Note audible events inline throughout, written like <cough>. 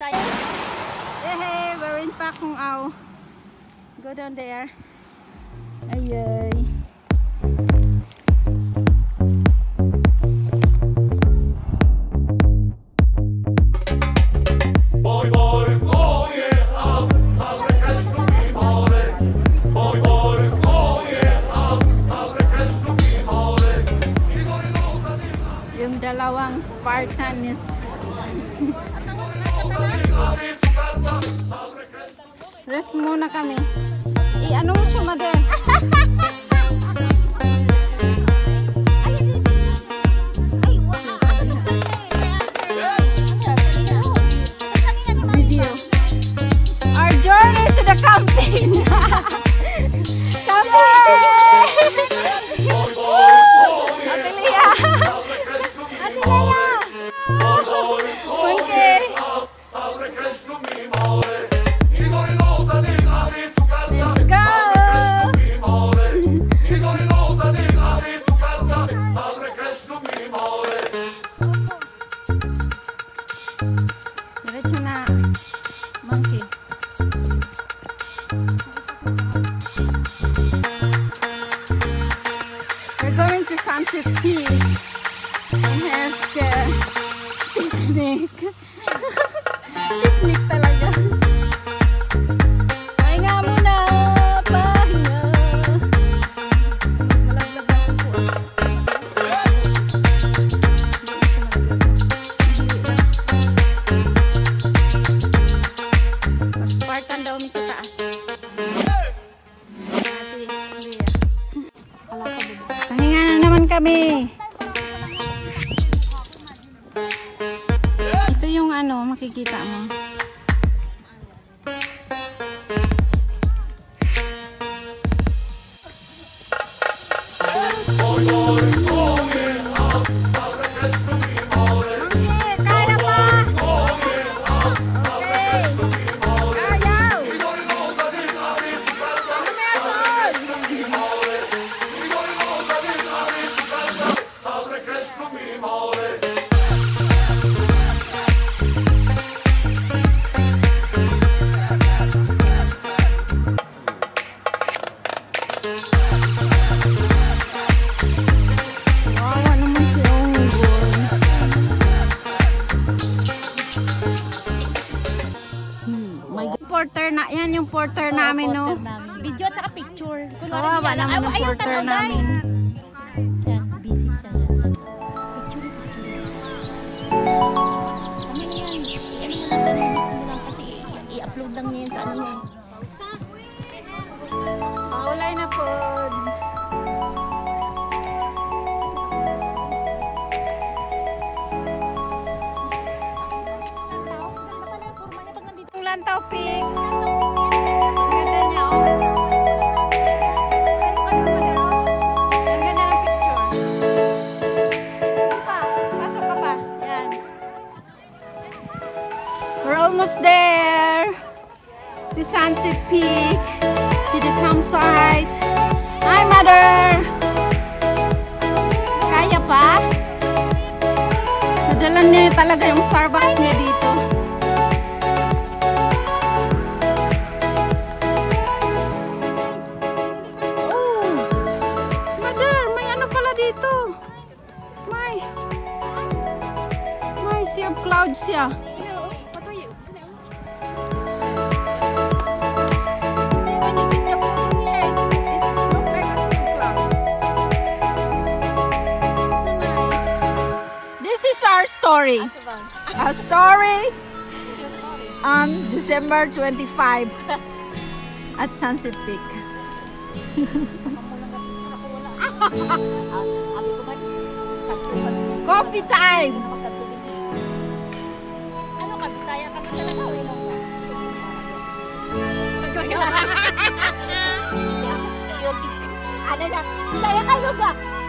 Hey, we're in Pakong Au. Go down there. Ayay. Yung dalawang Spartanis. apri <laughs> Rest muna kami. Eh, ano mo siya, mother? <laughs> something big. We have the picnic. <laughs> picnic yan yung porter namin, no? Porter namin. Video at saka picture. Kunwari Kawawa niya lang, naman yung "Ay, ayaw porter tanaw, namin. guys." Yan, busy siya. Yan. Picture, picture. Ano na yan? I-ano mo lang, mo lang kasi i- i-upload lang niya yan sa ano niya. To Sunset Peak. To the campsite. Hi, Mother! Kaya pa? Nadala niya talaga yung Starbucks niya dito. Oh! Mother, may ano pala dito? May... May sea of clouds siya. Story. Our story on December 25 at Sunset Peak. <laughs> Coffee time! Ano ka, Bisaya ka na talaga o <laughs> ano? Bisaya ka.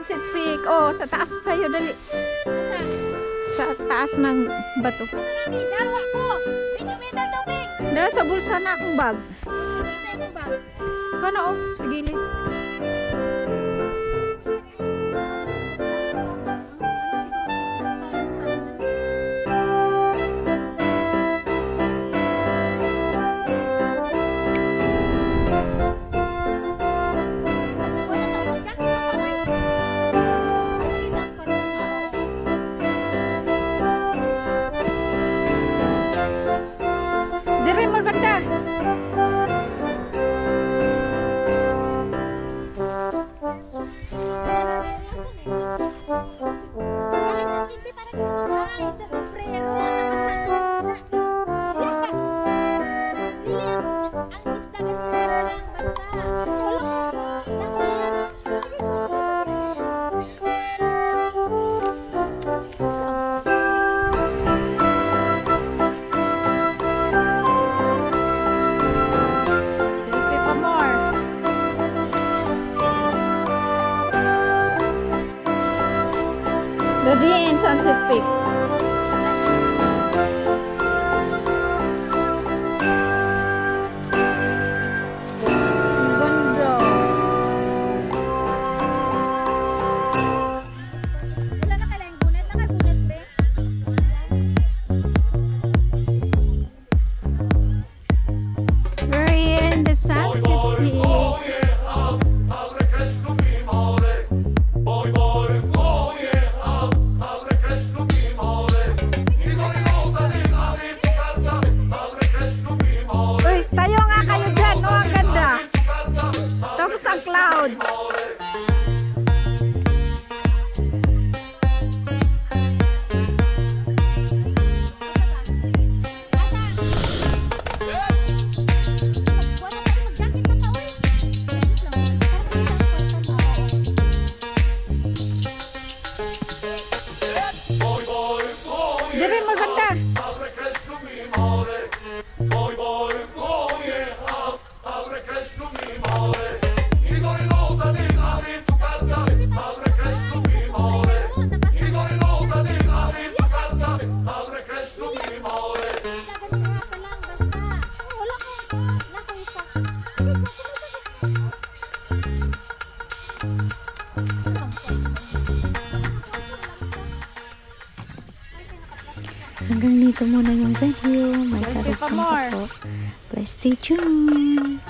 Sunset Peak. Oh, sa taas tayo, dali. Sa taas ng bato. Dalawa ko. Pinimita tubig. Dahil sa bulsa na akong bag. Pinimita bag. Ano oh, sa gilid. bien, Sunset Peak. more. Please stay tuned.